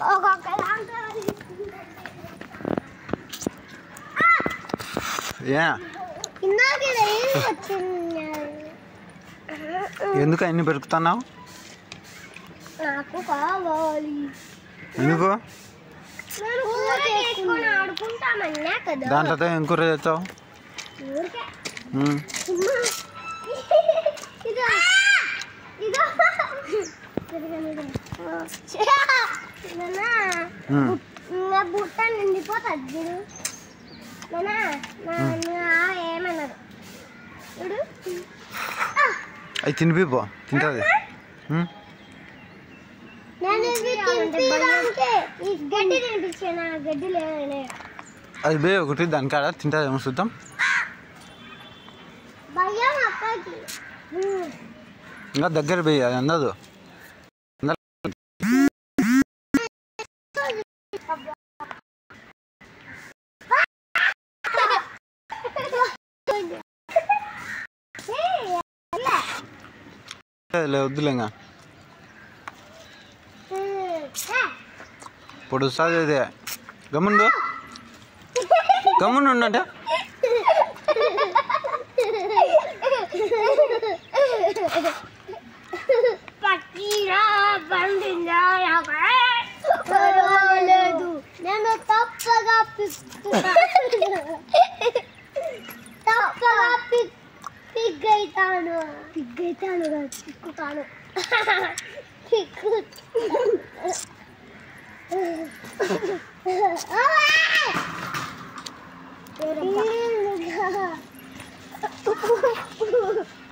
Oh, kau kaya apa Ya. ini berputar nggak? Nggak Ini. Ini. Ini. Ini. Ini. Ini. బుట్ట అవి తినిపి పో తింటుంది అది బే ఒకటి దాని కాడ తింటాదేమో చూద్దాం ఇంకా దగ్గర పోయి అది అందదు அதில் வதில்லைங்க பொடுசா இது கம்முன்னு கம்முன்னு పాప పిగ్ అవుతాను పిగ్ అవుతాను చిక్కుతాను చిక్కు Yeah.